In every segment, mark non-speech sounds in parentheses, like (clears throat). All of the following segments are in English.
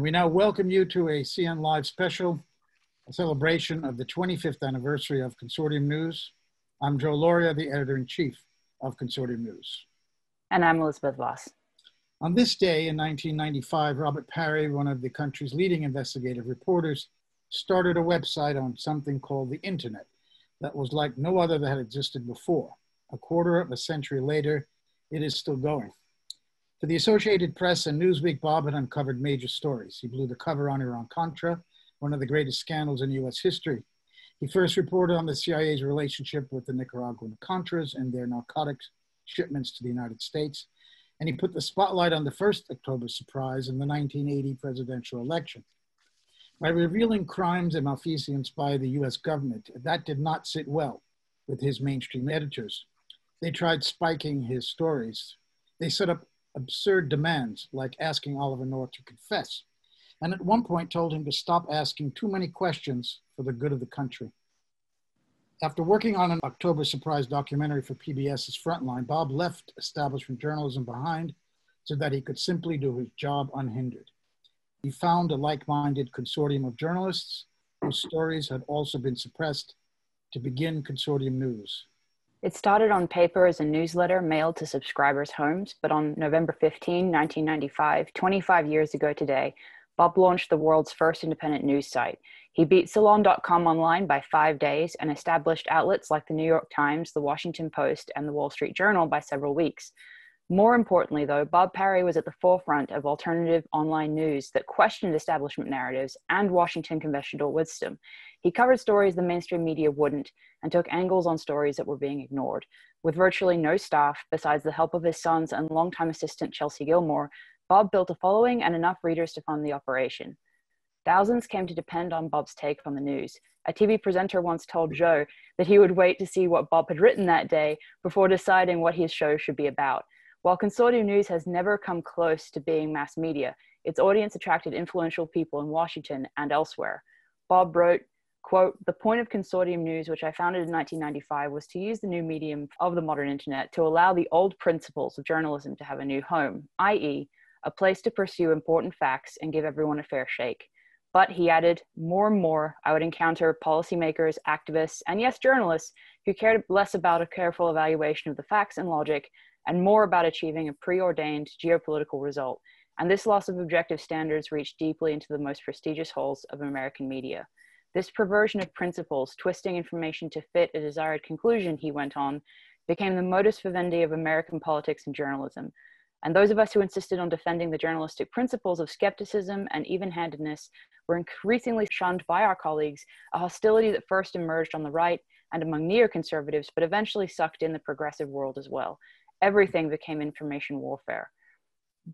We now welcome you to a CN Live special, a celebration of the 25th anniversary of Consortium News. I'm Joe Lauria, the editor in chief of Consortium News. And I'm Elizabeth Vos. On this day in 1995, Robert Parry, one of the country's leading investigative reporters, started a website on something called the Internet that was like no other that had existed before. A quarter of a century later, it is still going. For the Associated Press and Newsweek, Bob had uncovered major stories. He blew the cover on Iran-Contra, one of the greatest scandals in US history. He first reported on the CIA's relationship with the Nicaraguan Contras and their narcotics shipments to the United States. And he put the spotlight on the first October surprise in the 1980 presidential election. By revealing crimes and malfeasance by the US government, that did not sit well with his mainstream editors. They tried spiking his stories. They set up absurd demands, like asking Oliver North to confess, and at one point told him to stop asking too many questions for the good of the country. After working on an October surprise documentary for PBS's Frontline, Bob left establishment journalism behind so that he could simply do his job unhindered. He found a like minded consortium of journalists whose stories had also been suppressed to begin Consortium News. It started on paper as a newsletter mailed to subscribers' homes, but on November 15, 1995, 25 years ago today, Bob launched the world's first independent news site. He beat Salon.com online by five days and established outlets like the New York Times, the Washington Post, and the Wall Street Journal by several weeks. More importantly, though, Bob Parry was at the forefront of alternative online news that questioned establishment narratives and Washington conventional wisdom. He covered stories the mainstream media wouldn't and took angles on stories that were being ignored. With virtually no staff, besides the help of his sons and longtime assistant Chelsea Gilmore, Bob built a following and enough readers to fund the operation. Thousands came to depend on Bob's take on the news. A TV presenter once told Joe that he would wait to see what Bob had written that day before deciding what his show should be about. While Consortium News has never come close to being mass media, its audience attracted influential people in Washington and elsewhere. Bob wrote, quote, the point of Consortium News, which I founded in 1995, was to use the new medium of the modern internet to allow the old principles of journalism to have a new home, i.e., a place to pursue important facts and give everyone a fair shake. But he added, more and more, I would encounter policymakers, activists, and yes, journalists who cared less about a careful evaluation of the facts and logic and more about achieving a preordained geopolitical result. And this loss of objective standards reached deeply into the most prestigious halls of American media. This perversion of principles, twisting information to fit a desired conclusion, he went on, became the modus vivendi of American politics and journalism. And those of us who insisted on defending the journalistic principles of skepticism and even handedness were increasingly shunned by our colleagues, a hostility that first emerged on the right and among neoconservatives, but eventually sucked in the progressive world as well everything became information warfare.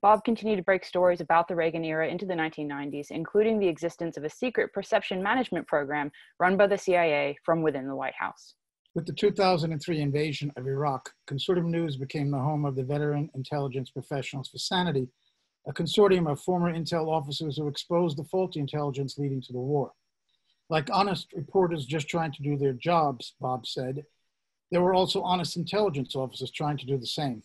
Bob continued to break stories about the Reagan era into the 1990s, including the existence of a secret perception management program run by the CIA from within the White House. With the 2003 invasion of Iraq, Consortium News became the home of the Veteran Intelligence Professionals for Sanity, a consortium of former intel officers who exposed the faulty intelligence leading to the war. Like honest reporters just trying to do their jobs, Bob said, there were also honest intelligence officers trying to do the same.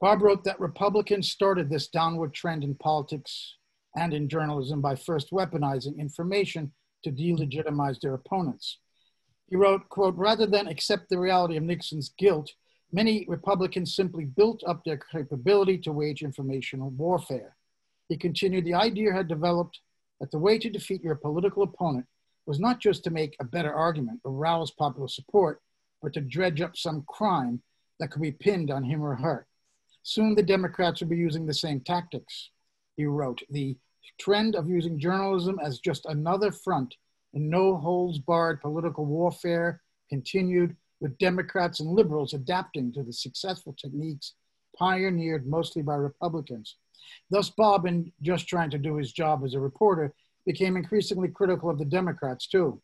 Bob wrote that Republicans started this downward trend in politics and in journalism by first weaponizing information to delegitimize their opponents. He wrote, quote, rather than accept the reality of Nixon's guilt, many Republicans simply built up their capability to wage informational warfare. He continued, the idea had developed that the way to defeat your political opponent was not just to make a better argument or rouse popular support, or to dredge up some crime that could be pinned on him or her. Soon the Democrats will be using the same tactics, he wrote. The trend of using journalism as just another front in no holds barred political warfare continued with Democrats and liberals adapting to the successful techniques pioneered mostly by Republicans. Thus, Bob, in just trying to do his job as a reporter, became increasingly critical of the Democrats too.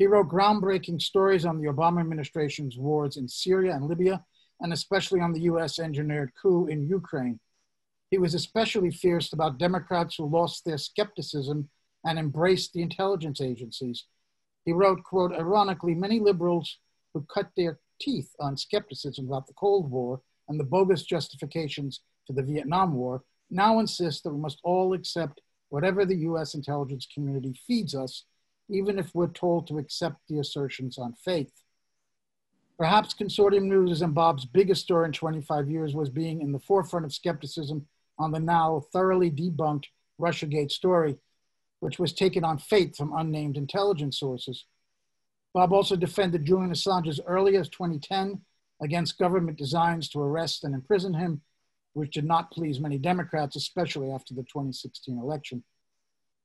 He wrote groundbreaking stories on the Obama administration's wars in Syria and Libya, and especially on the US engineered coup in Ukraine. He was especially fierce about Democrats who lost their skepticism and embraced the intelligence agencies. He wrote, quote, ironically, many liberals who cut their teeth on skepticism about the Cold War and the bogus justifications for the Vietnam War now insist that we must all accept whatever the US intelligence community feeds us, even if we're told to accept the assertions on faith. Perhaps Consortium News and Bob's biggest story in 25 years was being in the forefront of skepticism on the now thoroughly debunked Russiagate story, which was taken on faith from unnamed intelligence sources. Bob also defended Julian Assange as early as 2010 against government designs to arrest and imprison him, which did not please many Democrats, especially after the 2016 election.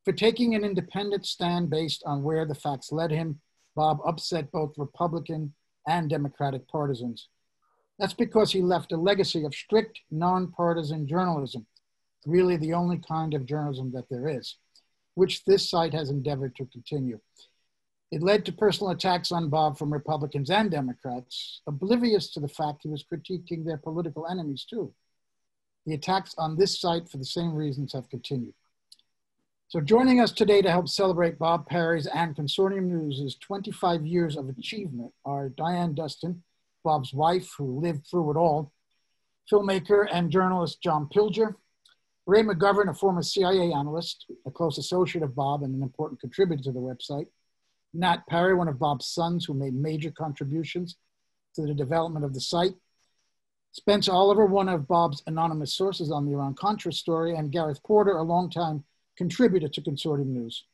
For taking an independent stand based on where the facts led him, Bob upset both Republican and Democratic partisans. That's because he left a legacy of strict, nonpartisan journalism, really the only kind of journalism that there is, which this site has endeavored to continue. It led to personal attacks on Bob from Republicans and Democrats, oblivious to the fact he was critiquing their political enemies too. The attacks on this site for the same reasons have continued. So joining us today to help celebrate Bob Parry's and Consortium News' 25 years of achievement are Diane Duston, Bob's wife who lived through it all, filmmaker and journalist John Pilger, Ray McGovern, a former CIA analyst, a close associate of Bob and an important contributor to the website, Nat Parry, one of Bob's sons who made major contributions to the development of the site, Spence Oliver, one of Bob's anonymous sources on the Iran-Contra story, and Gareth Porter, a longtime contributor to Consortium News.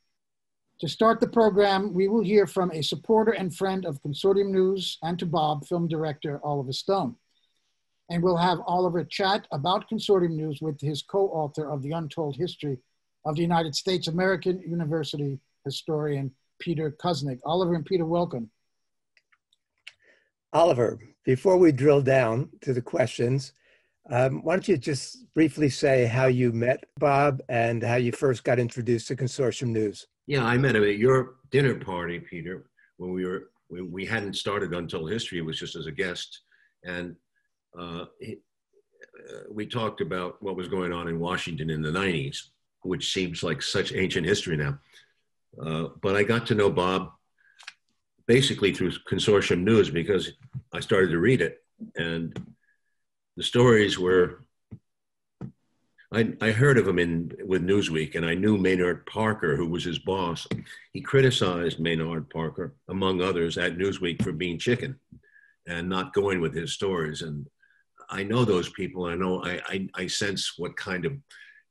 To start the program, we will hear from a supporter and friend of Consortium News and to Bob, film director Oliver Stone. And we'll have Oliver chat about Consortium News with his co-author of The Untold History of the United States American University historian Peter Kuznick. Oliver and Peter, welcome. Oliver, before we drill down to the questions, um, why don't you just briefly say how you met Bob and how you first got introduced to Consortium News? Yeah, I met him at your dinner party, Peter, when we were we hadn't started Untold History. It was just as a guest, and uh, he, uh, we talked about what was going on in Washington in the '90s, which seems like such ancient history now. Uh, but I got to know Bob basically through Consortium News because I started to read it, and the stories were. I, I heard of him in with Newsweek, and I knew Maynard Parker, who was his boss. He criticized Maynard Parker, among others, at Newsweek for being chicken and not going with his stories. And I know those people. I know I, I, I sense what kind of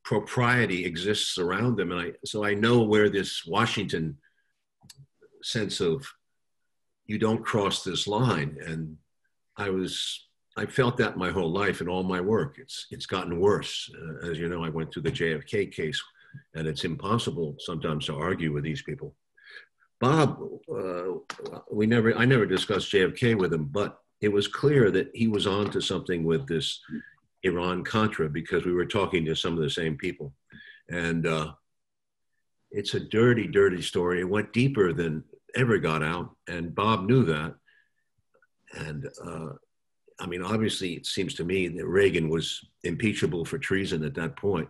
propriety exists around them, and I so I know where this Washington sense of you don't cross this line, and I was I felt that my whole life and all my work. It's it's gotten worse. Uh, as you know, I went through the JFK case, and it's impossible sometimes to argue with these people. Bob, uh, we never I never discussed JFK with him, but it was clear that he was on to something with this Iran Contra because we were talking to some of the same people, and uh, it's a dirty, dirty story. It went deeper than ever got out, and Bob knew that, and uh, I mean, obviously, it seems to me that Reagan was impeachable for treason at that point.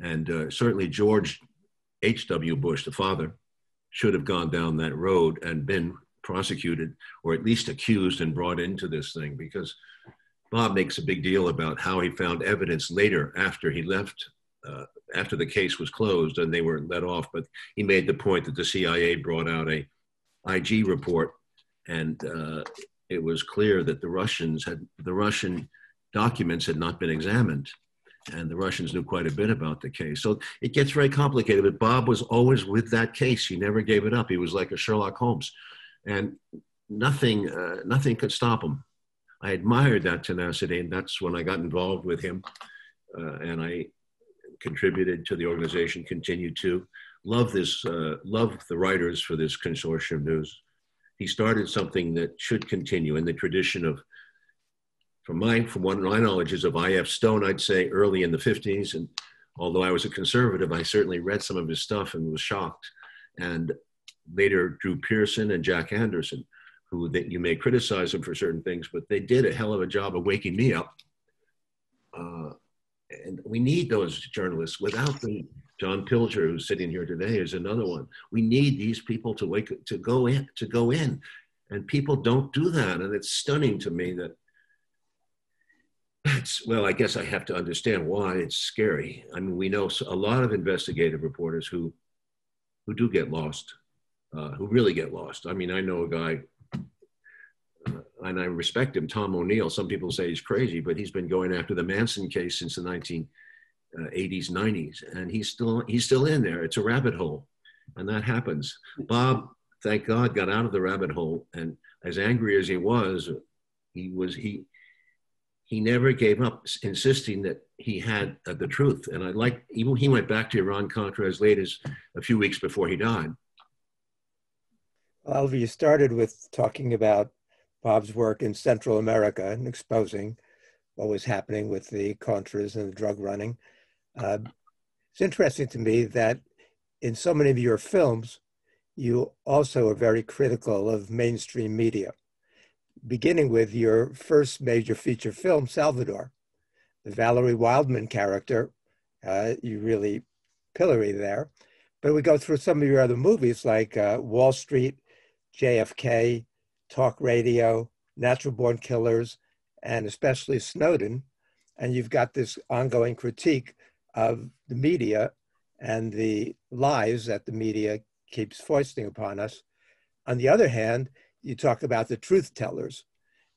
And uh, certainly George H.W. Bush, the father, should have gone down that road and been prosecuted or at least accused and brought into this thing because Bob makes a big deal about how he found evidence later after he left, uh, after the case was closed and they were let off. But he made the point that the CIA brought out a IG report and uh, it was clear that the Russians had the Russian documents had not been examined, and the Russians knew quite a bit about the case. So it gets very complicated. But Bob was always with that case; he never gave it up. He was like a Sherlock Holmes, and nothing uh, nothing could stop him. I admired that tenacity, and that's when I got involved with him, uh, and I contributed to the organization. Continued to love this, uh, love the writers for this consortium news he started something that should continue in the tradition of, from my, from what my knowledge is of I.F. Stone, I'd say early in the 50s. And although I was a conservative, I certainly read some of his stuff and was shocked. And later, Drew Pearson and Jack Anderson, who that you may criticize them for certain things, but they did a hell of a job of waking me up. Uh, and we need those journalists. Without them, John Pilger, who's sitting here today, is another one. We need these people to wake to go in to go in, and people don't do that, and it's stunning to me that It's, well, I guess I have to understand why it's scary. I mean, we know a lot of investigative reporters who who do get lost, uh, who really get lost. I mean, I know a guy, uh, and I respect him, Tom O'Neill. Some people say he's crazy, but he's been going after the Manson case since the 1980s, 90s, and he's still he's still in there. It's a rabbit hole, and that happens. Bob, thank God, got out of the rabbit hole, and as angry as he was, he was he he never gave up insisting that he had uh, the truth. And I like, even he went back to Iran Contra as late as a few weeks before he died. Well, you started with talking about Bob's work in Central America and exposing what was happening with the Contras and the drug running. Uh, it's interesting to me that in so many of your films, you also are very critical of mainstream media beginning with your first major feature film, Salvador. The Valerie Wildman character, uh, you really pillory there. But we go through some of your other movies like uh, Wall Street, JFK, Talk Radio, Natural Born Killers, and especially Snowden. And you've got this ongoing critique of the media and the lies that the media keeps foisting upon us. On the other hand, you talk about the truth tellers.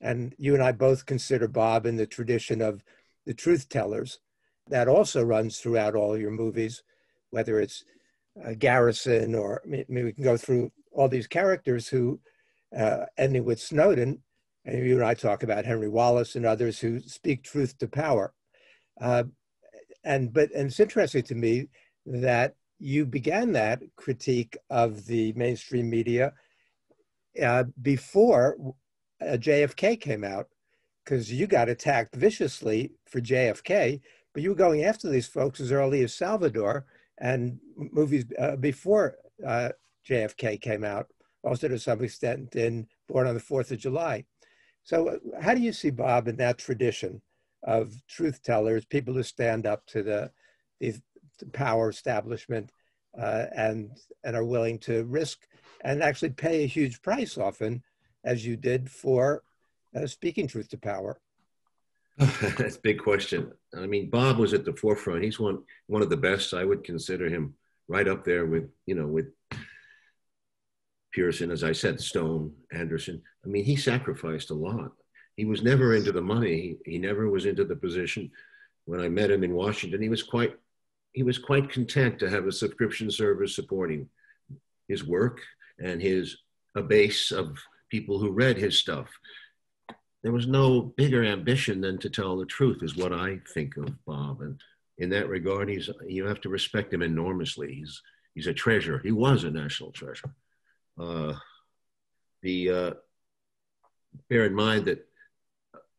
And you and I both consider Bob in the tradition of the truth tellers. That also runs throughout all your movies, whether it's uh, Garrison or mean, we can go through all these characters who, uh, ending with Snowden, and you and I talk about Henry Wallace and others who speak truth to power. Uh, and but and it's interesting to me that you began that critique of the mainstream media uh, before uh, JFK came out, because you got attacked viciously for JFK, but you were going after these folks as early as Salvador and movies uh, before uh, JFK came out, also to some extent in Born on the Fourth of July. So, uh, how do you see Bob in that tradition of truth tellers, people who stand up to the, the, power establishment uh, and and are willing to risk and actually pay a huge price often, as you did for uh, speaking truth to power? (laughs) That's a big question. I mean, Bob was at the forefront. He's one one of the best. I would consider him right up there with you know with Pearson, as I said, Stone, Anderson. I mean, he sacrificed a lot. He was never into the money. He, never was into the position. When I met him in Washington, he was quite he was quite content to have a subscription service supporting his work and his a base of people who read his stuff. There was no bigger ambition than to tell the truth, is what I think of Bob. And in that regard, he's you have to respect him enormously. He's he's a treasure. He was a national treasure. Uh, the uh, bear in mind that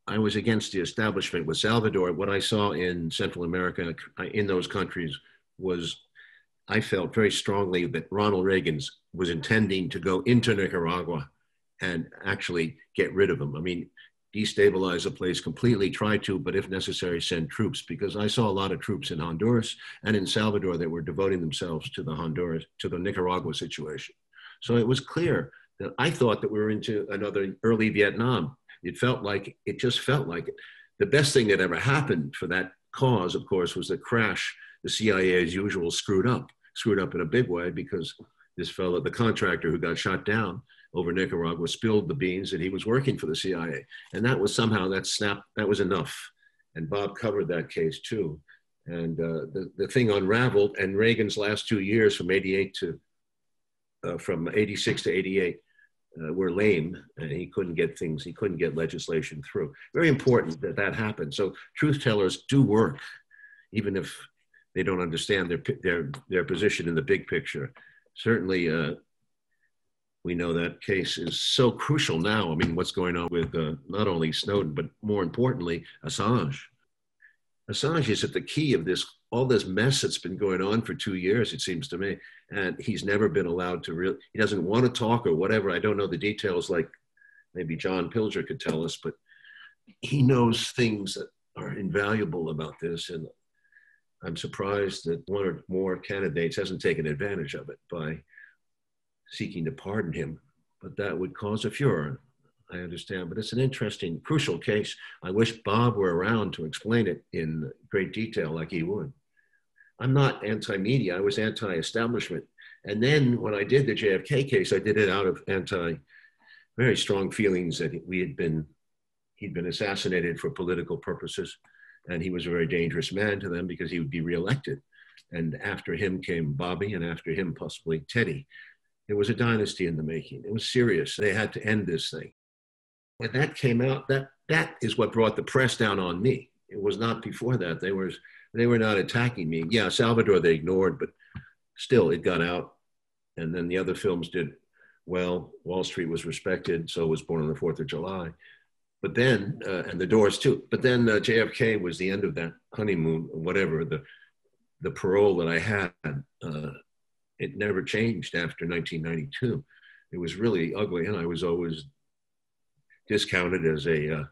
I was against the establishment with Salvador. What I saw in Central America, uh, in those countries, was I felt very strongly that Ronald Reagan was intending to go into Nicaragua and actually get rid of them. I mean, destabilize the place completely, try to, but if necessary, send troops. Because I saw a lot of troops in Honduras and in Salvador that were devoting themselves to the Honduras, to the Nicaragua situation. So it was clear that I thought that we were into another early Vietnam. It felt like it just felt like it. The best thing that ever happened for that cause, of course, was the crash. The CIA, as usual, screwed up screwed up in a big way because this fellow, the contractor who got shot down over Nicaragua, spilled the beans that he was working for the CIA. And that was somehow, that snap, that was enough. And Bob covered that case too. And uh, the, the thing unraveled, and Reagan's last two years from 88 to, uh, from 86 to 88, uh, were lame and he couldn't get things, he couldn't get legislation through. Very important that that happened. So truth tellers do work, even if they don't understand their their their position in the big picture. Certainly, uh, we know that case is so crucial now. I mean, what's going on with uh, not only Snowden but more importantly, Assange. Assange is at the key of this all this mess that's been going on for two years. It seems to me, and he's never been allowed to really. He doesn't want to talk or whatever. I don't know the details. Like maybe John Pilger could tell us, but he knows things that are invaluable about this, and I'm surprised that one or more candidates hasn't taken advantage of it by seeking to pardon him, but that would cause a furor. I understand, but it's an interesting, crucial case. I wish Bob were around to explain it in great detail like he would. I'm not anti-media. I was anti-establishment. And then when I did the JFK case, I did it out of anti, very strong feelings that we had been, he'd been assassinated for political purposes, and he was a very dangerous man to them because he would be reelected. And after him came Bobby, and after him possibly Teddy. It was a dynasty in the making. It was serious. They had to end this thing. When that came out, that that is what brought the press down on me. It was not before that. They were they were not attacking me. Yeah, Salvador they ignored, but still it got out. And then the other films did well. Wall Street was respected, so was Born on the Fourth of July. But then, uh, and the Doors too. But then uh, JFK was the end of that honeymoon, whatever the the parole that I had. Uh, it never changed after 1992. It was really ugly, and I was always discounted as a uh,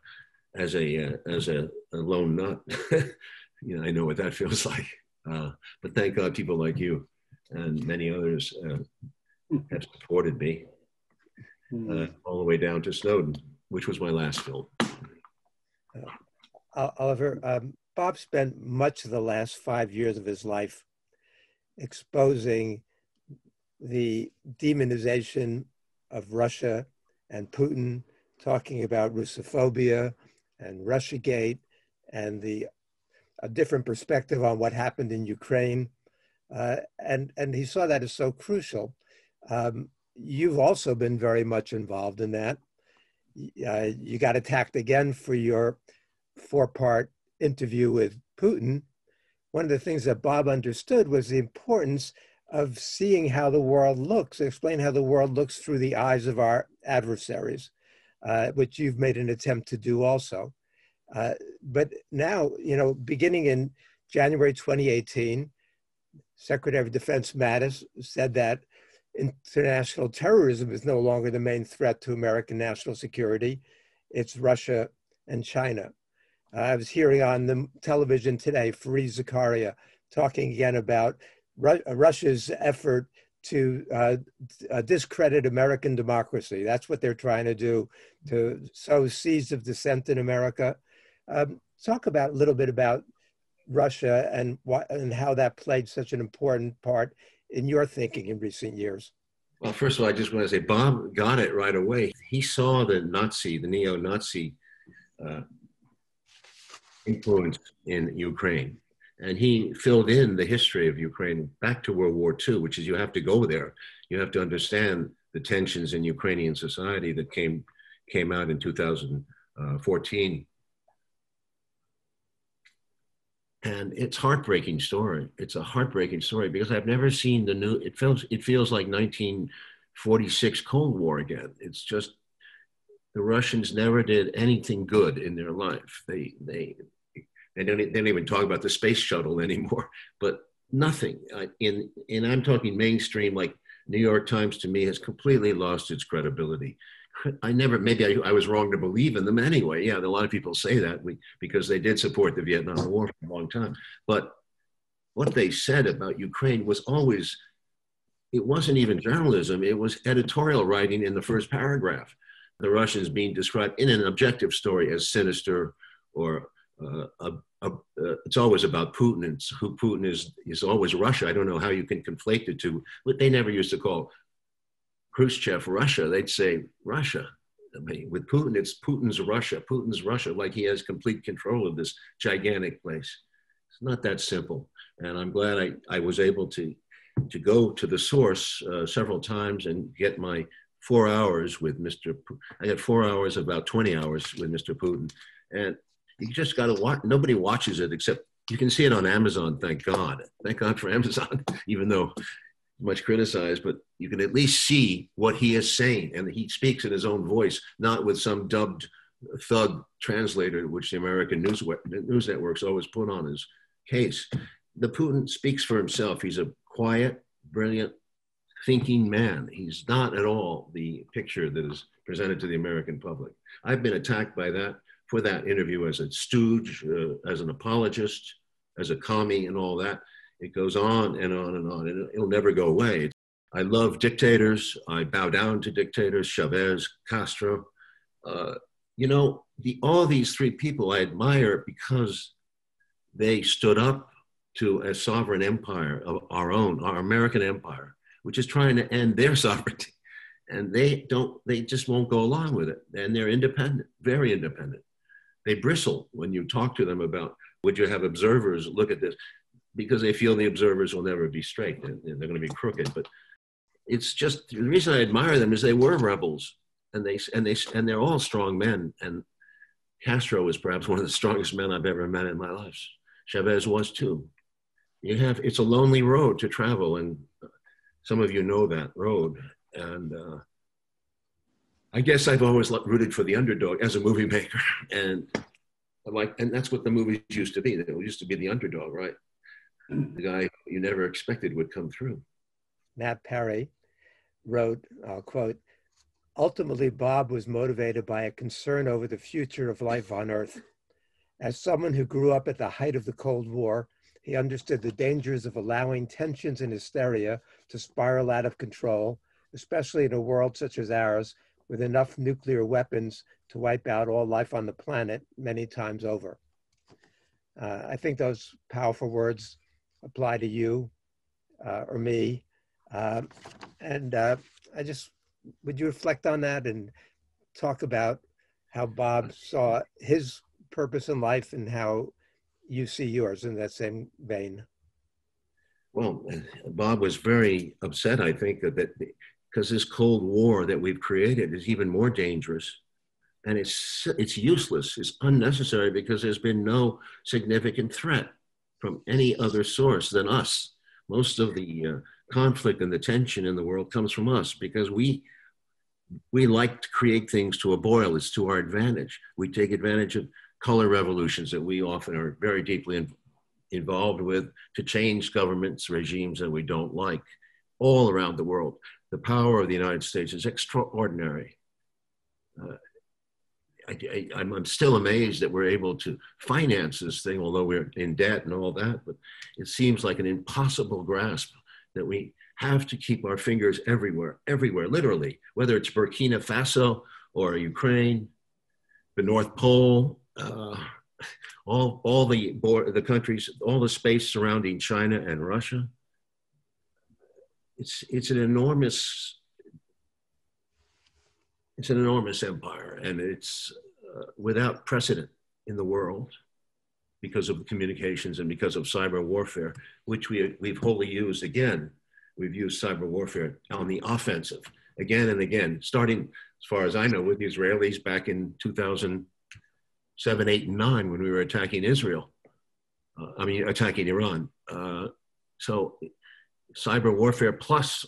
as a uh, as a, a, lone nut. (laughs) you know, I know what that (laughs) feels like. Uh, but thank God, people like you and many others uh, have supported me uh, all the way down to Snowden, which was my last film. Uh, Oliver, um, Bob spent much of the last five years of his life exposing the demonization of Russia and Putin, talking about Russophobia and Russiagate and the a different perspective on what happened in Ukraine. Uh, and, and he saw that as so crucial. Um, you've also been very much involved in that. Uh, you got attacked again for your four part interview with Putin. One of the things that Bob understood was the importance of seeing how the world looks, explain how the world looks through the eyes of our adversaries, uh, which you've made an attempt to do also. Uh, but now, you know, beginning in January 2018, Secretary of Defense Mattis said that international terrorism is no longer the main threat to American national security. It's Russia and China. Uh, I was hearing on the television today, Fareed Zakaria talking again about Ru- Russia's effort to uh, uh, discredit American democracy. That's what they're trying to do to sow seeds of dissent in America. Um, talk about a little bit about Russia and what and how that played such an important part in your thinking in recent years. Well, first of all, I just want to say Bob got it right away. He saw the Nazi, the neo-Nazi uh, influence in Ukraine and he filled in the history of Ukraine back to World War II, which is you have to go there. You have to understand the tensions in Ukrainian society that came came out in 2014. And it's heartbreaking story. It's a heartbreaking story because I've never seen the new. It feels it feels like 1946 Cold War again. It's just the Russians never did anything good in their life. They they they don't, they don't even talk about the space shuttle (laughs) anymore, but nothing. Uh, in, and I'm talking mainstream, like New York Times to me has completely lost its credibility. I never, maybe I, I, was wrong to believe in them anyway. Yeah, a lot of people say that we, because they did support the Vietnam War for a long time. But what they said about Ukraine was always, it wasn't even journalism, it was editorial writing in the first paragraph. The Russians being described in an objective story as sinister or uh, uh, uh, it's always about Putin. It's who Putin is is always Russia. I don't know how you can conflate the two. But they never used to call Khrushchev Russia. They'd say Russia. I mean, with Putin, it's Putin's Russia. Putin's Russia, like he has complete control of this gigantic place. It's not that simple. And I'm glad I, I was able to to go to the source uh, several times and get my four hours with Mr. I got four hours, about 20 hours with Mr. Putin. And you just got to watch. Nobody watches it except you can see it on Amazon. Thank God. Thank God for (laughs) Amazon, even though much criticized, but you can at least see what he is saying. And he speaks in his own voice, not with some dubbed thug translator, which the American news, news networks always put on his case. The Putin speaks for himself. He's a quiet, brilliant, thinking man. He's not at all the picture that is presented to the American public. I've been attacked by that for that interview as a stooge, uh, as an apologist, as a commie, and all that. It goes on and on and on, and it'll never go away. I love dictators. I bow down to dictators, Chavez, Castro. uh, you know, the, all these three people I admire because they stood up to a sovereign empire of our own, our American empire, which is trying to end their (laughs) sovereignty. And they don't, they just won't go along with it. And they're independent, very independent. They bristle when you talk to them about, would you have observers look at this? Because they feel the observers will never be straight. They're, they're going to be crooked. But it's just, the reason I admire them is they were rebels and they, and they, and they're all strong men. And Castro was perhaps one of the strongest men I've ever met in my life. Chavez was too. You have it's a lonely road to travel, and some of you know that road. And uh, I guess I've always rooted for the underdog as a movie maker, (laughs) and like, and that's what the movies used to be. They used to be the underdog, right? (clears throat) The guy you never expected would come through. Nat Parry wrote, I'll quote, ultimately, Bob was motivated by a concern over the future of life on Earth. As someone who grew up at the height of the Cold War, he understood the dangers of allowing tensions and hysteria to spiral out of control, especially in a world such as ours, with enough nuclear weapons to wipe out all life on the planet many times over. Uh, I think those powerful words apply to you uh, or me. Uh, and uh, I just, would you reflect on that and talk about how Bob saw his purpose in life and how you see yours in that same vein. Well, Bob was very upset, I think, that because this Cold War that we've created is even more dangerous and it's, it's useless, it's unnecessary because there's been no significant threat from any other source than us. Most of the uh, conflict and the tension in the world comes from us because we we like to create things to a boil. It's to our advantage. We take advantage of color revolutions that we often are very deeply in, involved with to change governments, regimes that we don't like all around the world. The power of the United States is extraordinary. Uh, I, am still amazed that we're able to finance this thing, although we're in debt and all that. But it seems like an impossible grasp that we have to keep our fingers everywhere, everywhere, literally, whether it's Burkina Faso or Ukraine, the North Pole, uh, all, all the, the countries, all the space surrounding China and Russia. It's, it's an enormous, it's an enormous empire and it's uh, without precedent in the world because of communications and because of cyber warfare, which we, we've wholly used again. We've used cyber warfare on the offensive again and again, starting, as far as I know, with the Israelis back in 2007, eight, and nine when we were attacking Israel. Uh, I mean, attacking Iran. Uh, so, cyber warfare plus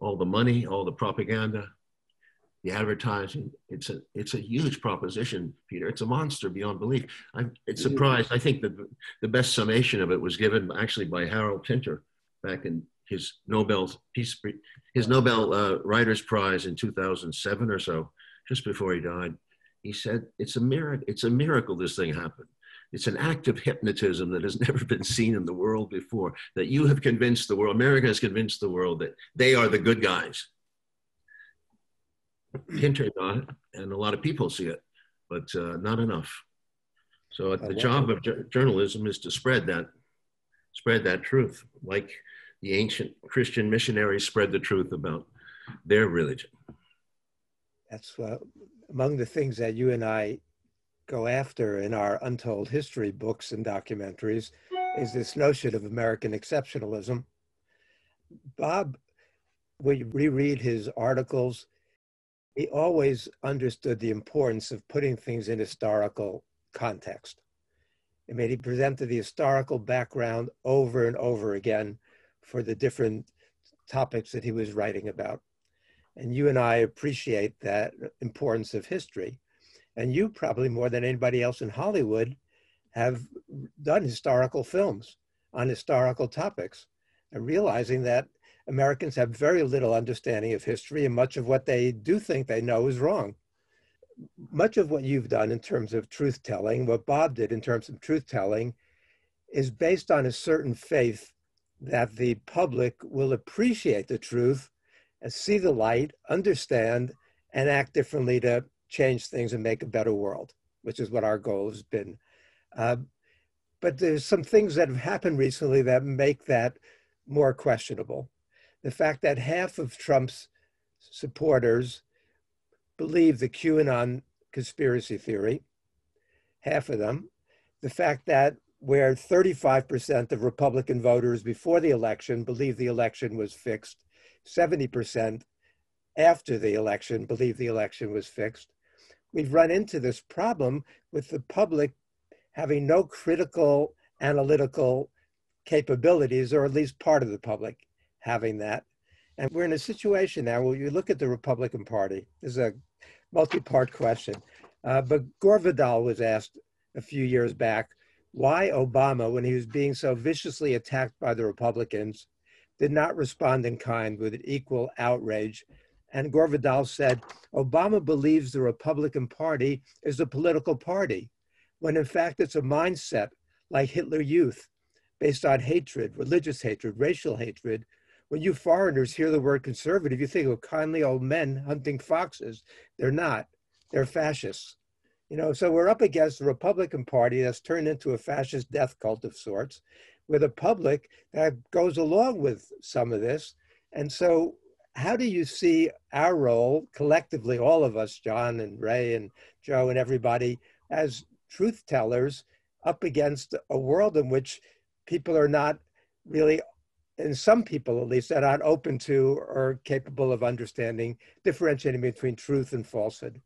all the money, all the propaganda, the advertising. It's a it's a huge proposition, Peter. It's a monster beyond belief. I'm it's surprised. I think the the best summation of it was given actually by Harold Pinter back in his Nobel peace his Nobel uh, Writers Prize in 2007 or so, just before he died. He said, it's a miracle. It's a miracle this thing happened. It's an act of hypnotism that has (laughs) never been seen in the world before. That you have convinced the world, America has convinced the world that they are the good guys. Pinter got it, and a lot of people see it, but uh, not enough. So the job of journalism is to spread that, spread that truth, like the ancient Christian missionaries spread the truth about their religion. That's uh, among the things that you and I go after in our untold history books and documentaries is this notion of American exceptionalism. Bob, when you reread his articles, he always understood the importance of putting things in historical context. I mean, he presented the historical background over and over again for the different topics that he was writing about. And you and I appreciate that importance of history. And you probably more than anybody else in Hollywood have done historical films on historical topics and realizing that Americans have very little understanding of history and much of what they do think they know is wrong. Much of what you've done in terms of truth telling, what Bob did in terms of truth telling, is based on a certain faith that the public will appreciate the truth and see the light, understand, and act differently to change things and make a better world, which is what our goal has been. Uh, but there's some things that have happened recently that make that more questionable. The fact that half of Trump's supporters believe the QAnon conspiracy theory, half of them. The fact that where 35% of Republican voters before the election believed the election was fixed, 70% after the election believed the election was fixed. We've run into this problem with the public having no critical analytical capabilities, or at least part of the public having that. And we're in a situation now where you look at the Republican Party. This is a multi-part question. Uh, but Gore Vidal was asked a few years back why Obama, when he was being so viciously attacked by the Republicans, did not respond in kind with equal outrage. And Gore Vidal said, Obama believes the Republican Party is a political party, when in fact it's a mindset like Hitler Youth, based on hatred, religious hatred, racial hatred. When you foreigners hear the word conservative, you think of kindly old men hunting foxes. They're not, they're fascists. You know, so we're up against the Republican Party that's turned into a fascist death cult of sorts, with a public that goes along with some of this. And so, how do you see our role collectively, all of us, John and Ray and Joe and everybody, as truth tellers up against a world in which people are not really, and some people at least, that are not open to or capable of understanding, differentiating between truth and falsehood?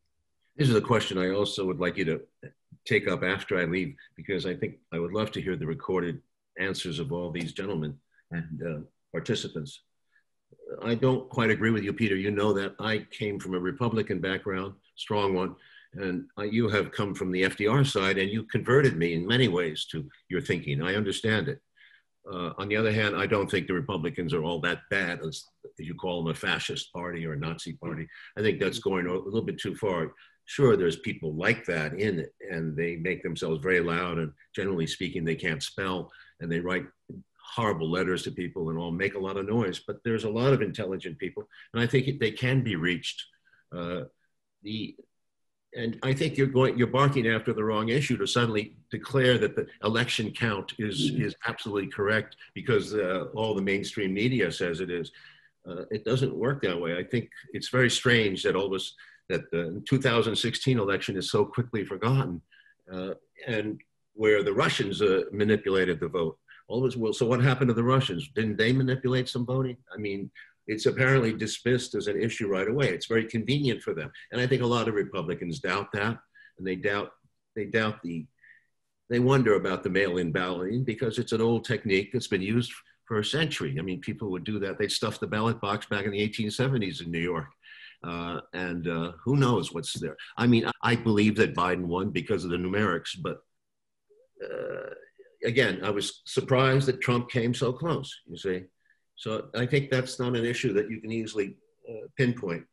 This is a question I also would like you to take up after I leave, because I think I would love to hear the recorded answers of all these gentlemen and uh, participants. I don't quite agree with you, Peter. You know that I came from a Republican background, strong one, and you have come from the FDR side, and you converted me in many ways to your thinking. I understand it. Uh, on the other hand, I don't think the Republicans are all that bad, as, you call them, a fascist party or a Nazi party. I think that's going a little bit too far sure there's people like that in it and they make themselves very loud and generally speaking they can't spell and they write horrible letters to people and all make a lot of noise but there's a lot of intelligent people and i think they can be reached uh, the and i think you're going you're barking after the wrong issue to suddenly declare that the election count is is absolutely correct because uh, all the mainstream media says it is uh, it doesn't work that way i think it's very strange that all of us that the 2016 election is so quickly forgotten, uh, and where the Russians uh, manipulated the vote. Always well. So what happened to the Russians? Didn't they manipulate some voting? I mean, it's apparently dismissed as an issue right away. It's very convenient for them, and I think a lot of Republicans doubt that, and they doubt they doubt the they wonder about the mail-in balloting because it's an old technique that's been used for a century. I mean, people would do that. They'd stuff the ballot box back in the 1870s in New York. Uh, and uh, who knows what's there. I mean, I believe that Biden won because of the numerics, but uh, again, I was surprised that Trump came so close, you see. So I think that's not an issue that you can easily uh, pinpoint.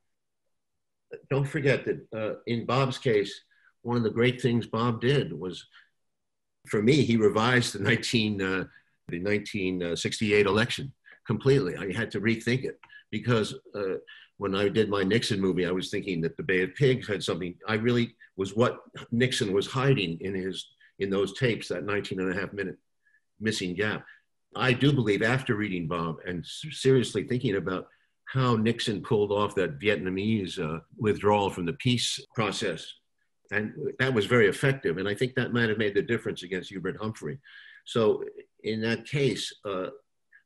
Don't forget that uh, in Bob's case, one of the great things Bob did was, for me, he revised the 19, uh, the 1968 election completely. I had to rethink it because when I did my Nixon movie, I was thinking that the Bay of Pigs had something. I really was what Nixon was hiding in his in those tapes, that 19 and a half minute missing gap. I do believe after reading Bob and seriously thinking about how Nixon pulled off that Vietnamese uh, withdrawal from the peace process. And that was very effective. And I think that might have made the difference against Hubert Humphrey. So in that case, uh,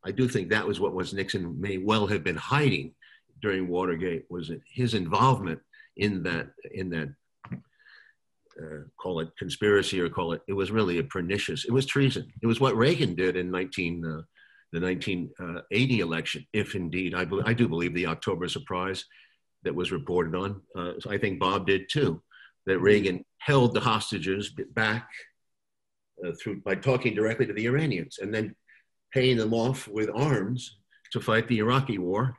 I do think that was what was Nixon may well have been hiding during Watergate was his involvement in that in that uh, call it conspiracy or call it it was really a pernicious it was treason. It was what Reagan did in 19 uh, the 1980 election if indeed I, I do believe the October surprise that was reported on uh, so I think Bob did too that Reagan held the hostages back uh, through by talking directly to the Iranians and then paying them off with arms to fight the Iraqi war.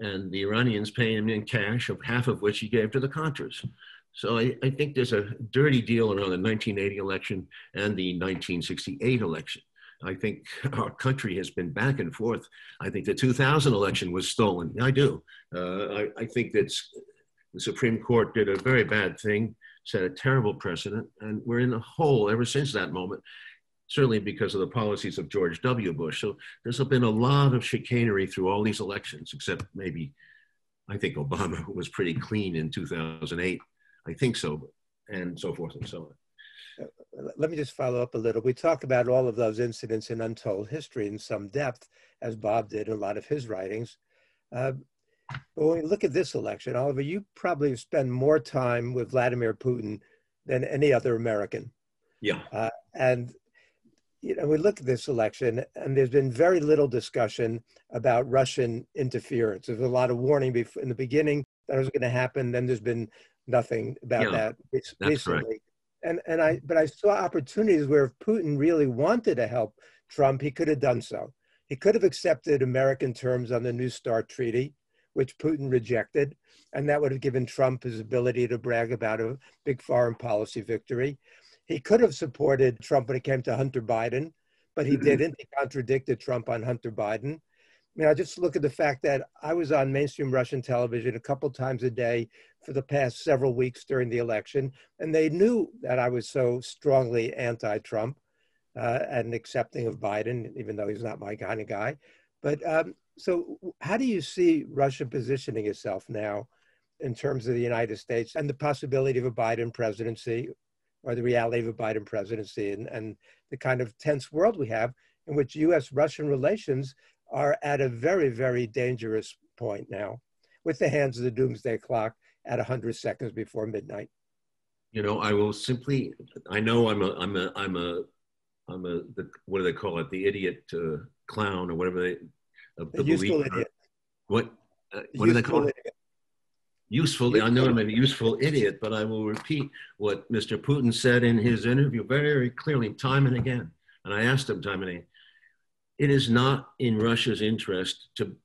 And the Iranians paying him in cash, of half of which he gave to the Contras. So I, I, think there's a dirty deal around the 1980 election and the 1968 election. I think (laughs) our country has been back and forth. I think the 2000 election was stolen. I do. Uh, I, I, think that the Supreme Court did a very bad thing, set a terrible precedent, and we're in a hole ever since that moment, certainly because of the policies of George W. Bush. So there's been a lot of chicanery through all these elections, except maybe I think Obama (laughs) was pretty clean in 2008. I think so, and so forth and so on. Let me just follow up a little. We talk about all of those incidents in Untold History in some depth, as Bob did in a lot of his writings. Uh, but when we look at this election, Oliver, you probably spend more time with Vladimir Putin than any other American. Yeah. Uh, and you know, we look at this election, and there's been very little discussion about Russian interference. There's a lot of warning in the beginning that was going to happen. Then there's been nothing about yeah, that recently. Correct. And and I, but I saw opportunities where if Putin really wanted to help Trump, he could have done so. He could have accepted American terms on the New START treaty which Putin rejected. And that would have given Trump his ability to brag about a big foreign policy victory. He could have supported Trump when it came to Hunter Biden, but he mm-hmm. didn't. He contradicted Trump on Hunter Biden. I mean, I just look at the fact that I was on mainstream Russian television a couple times a day for the past several weeks during the election, and they knew that I was so strongly anti-Trump uh, and accepting of Biden, even though he's not my kind of guy. But um, so, how do you see Russia positioning itself now in terms of the United States and the possibility of a Biden presidency or the reality of a Biden presidency and, and the kind of tense world we have in which US Russian relations are at a very, very dangerous point now with the hands of the doomsday clock at 100 seconds before midnight? You know, I will simply, I know I'm a, I'm a, I'm a, I'm a, the, what do they call it? The idiot uh, clown or whatever they, the useful idiot. What? Uh, what do they call it? Useful. I know I'm a useful idiot, but I will repeat what Mr. Putin said in his interview very, very clearly, time and again. And I asked him time and again. It is not in Russia's interest to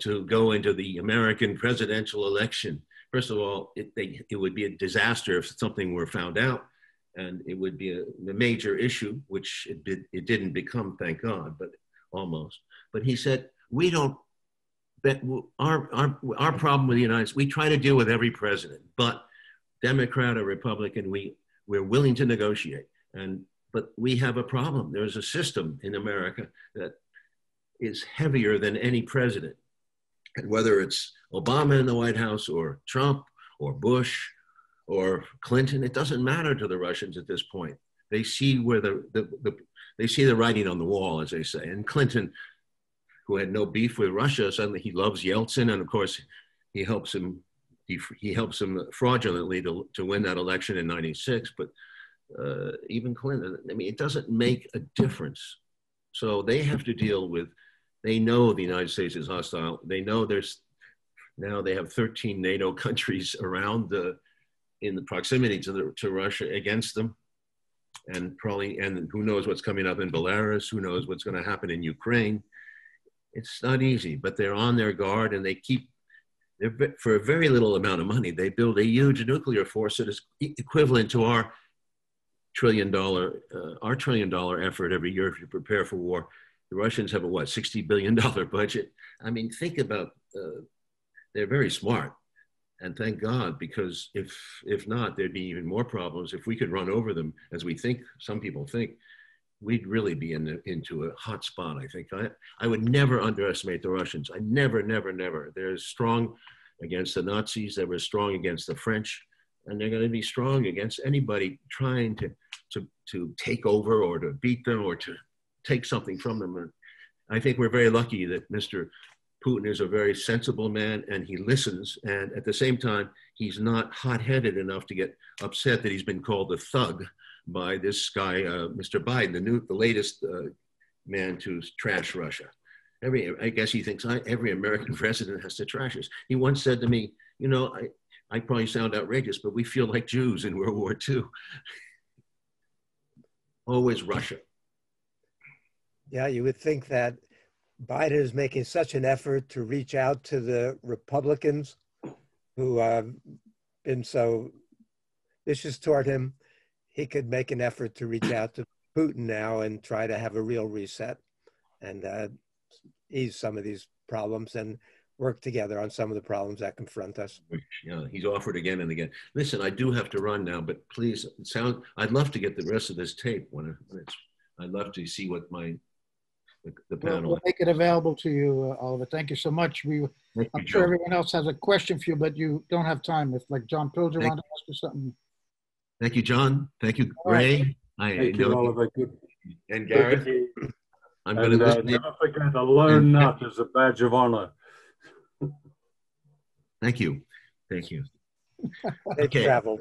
to go into the American presidential election. First of all, it, they, it would be a disaster if something were found out, and it would be a, a major issue, which it, it didn't become, thank God, but almost. But he said we don't our, our, our problem with the United States, we try to deal with every president, but Democrat or Republican, we, we're willing to negotiate. And, but we have a problem. There's a system in America that is heavier than any president. And whether it's Obama in the White House or Trump or Bush or Clinton, it doesn't matter to the Russians at this point. They see where the, the, the they see the writing on the wall, as they say. And Clinton who had no beef with Russia, suddenly he loves Yeltsin, and of course, he helps him. He, he helps him fraudulently to, to win that election in '96. But uh, even Clinton, I mean, it doesn't make a difference. So they have to deal with. They know the United States is hostile. They know there's now they have 13 NATO (laughs) countries around the in the proximity to the to Russia against them and probably and who knows what's coming up in Belarus, who knows what's going to happen in Ukraine. It's not easy, but they're on their guard and they keep, for a very little amount of money, they build a huge nuclear force that is equivalent to our trillion dollar, uh, our trillion dollar effort every year if you prepare for war. The Russians have a what, $60 billion budget? I mean, think about, uh, they're very smart and thank God, because if if not, there'd be even more problems. If we could run over them, as we think some people think, we'd really be in the, into a hot spot. I think I, I would never underestimate the Russians. I never, never, never. They're strong against the Nazis. They were strong against the French, and they're going to be strong against anybody trying to to to take over or to beat them or to take something from them. And I think we're very lucky that Mr. Putin is a very sensible man and he listens. And at the same time, he's not hot headed enough to get upset that he's been called a thug by this guy, uh, Mr. Biden, the new, the latest uh, man to trash Russia. Every, I guess he thinks I, every American (laughs) president has to trash us. He once said to me, you know, I, I probably sound outrageous, but we feel like Jews in World War II. (laughs) Always Russia. Yeah, you would think that Biden is making such an effort to reach out to the Republicans who have been so vicious toward him he could make an effort to reach out to Putin now and try to have a real reset and uh, ease some of these problems. And work together on some of the problems that confront us. Yeah, he's offered again and again. Listen, I do have to run now, but please sound. I'd love to get the rest of this tape when, it's. I'd love to see what my the, the We'll we'll make it available to you, uh, Oliver. Thank you so much. We, Thank I'm sure Joe. everyone else has a question for you, but you don't have time. If like John Pilger Thank- wanted to ask you something. Thank you, John. Thank you, All right. Ray. I Thank you, Oliver. Good. and Gareth. I'm going to And uh, listen. never forget a lone nut is a badge of honor. Thank you. Thank you. (laughs) They've Okay. traveled.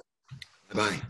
Bye.